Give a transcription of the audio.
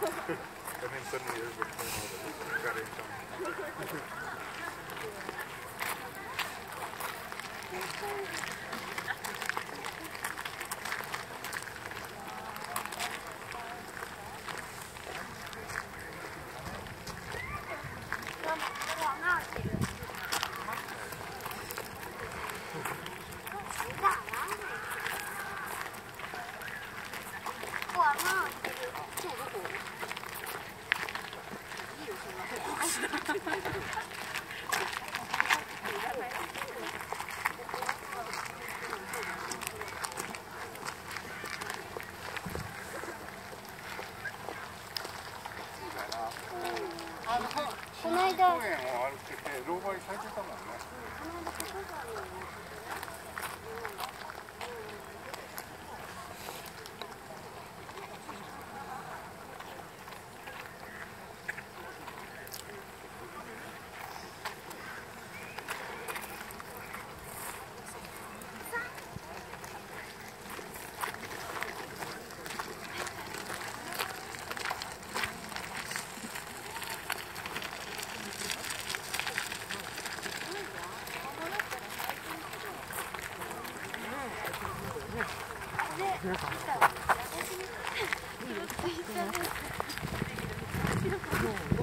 and then suddenly everybody came over. Got in something. この間。公園を歩いてて、ローバーに咲いてたもんね。桃も全然ない